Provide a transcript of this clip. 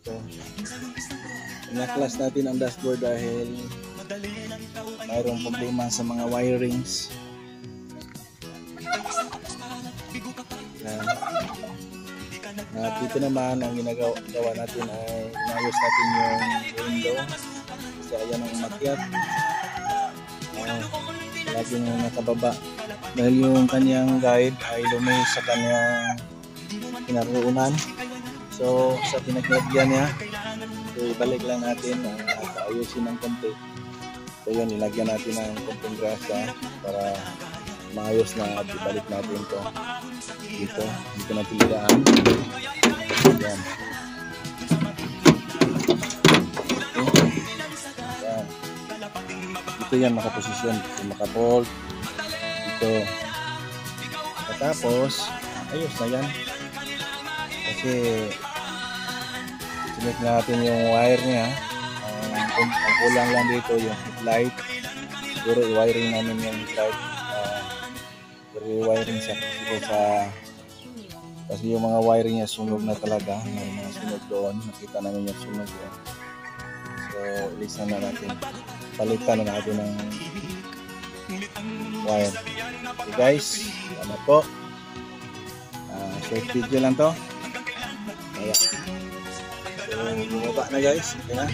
So, naklas natin ang dashboard dahil mayroong problema sa mga wirings. Yan. Dito naman ang ginagawa gawa natin ay inayos natin yung window. Kasi ayan ang umakyat. Uh, laging nakababa. Dahil yung kanyang guide ay lumihis sa kanyang kinaroonan so sa pinaglagyan niya so ibalik lang natin at ayusin ng konti. So yun ilagyan natin ng konting grasa para maayos na at ibalik natin to. Dito dito natin ligaan yan dito yan nakaposisyon dito nakabolt dito tapos ayos na yan. Kasi sinik natin yung wire niya. Ang, ang kulang lang dito yung headlight siguro i-wiring namin yung headlight uh, i-wiring sa sa kasi yung mga wiring niya sunog na talaga. May mga sunog doon. Nakita namin yung sunog doon. So ilisan na natin. Palitan na natin ng wire. Okay guys ano po? Uh, short video lang to. Kaya so bumaba na guys. Na